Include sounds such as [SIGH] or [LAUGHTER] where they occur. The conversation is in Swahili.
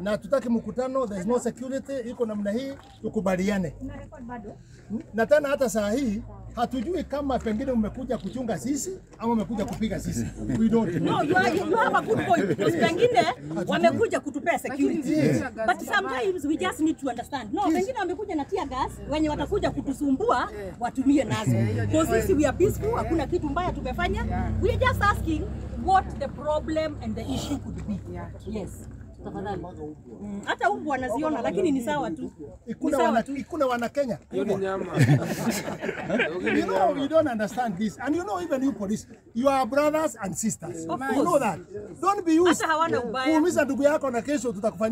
na tutaki mkutano, there is no security, iko namna hii, tukubaliane. Na tena hata saa hii hatujui kama pengine umekuja kuchunga sisi ama umekuja kupiga sisi. We don't know. No, you, are, you have a good point because pengine wamekuja kutupea security. but sometimes we just need to understand. No pengine wamekuja na tear gas wenye watakuja kutusumbua watumie nazo because sisi we are peaceful hakuna kitu mbaya tumefanya. We are just asking what the problem and the issue could be. Yes tafadhali Mm, hata umbu wanaziona lakini ni sawa tu Ikuna wana, ikuna wana Kenya. Hiyo ni nyama. [LAUGHS] You know, you don't understand this. And you know, even you police, you are brothers and sisters. Of You know that. Don't be used Hata hawana ubaya. kuumiza ndugu yako na kesho tutakufanyia